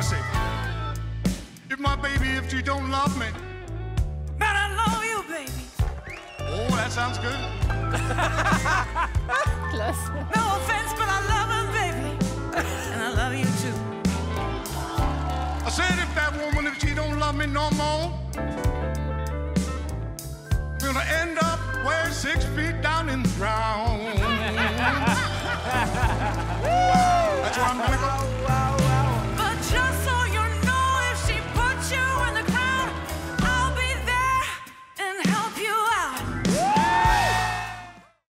mercy. if my baby, if she don't love me, But I love you, baby. oh, that sounds good. No offense, but I love her, baby. And I love you too. I said, if that woman, if she don't love me no more, we're gonna end up where six feet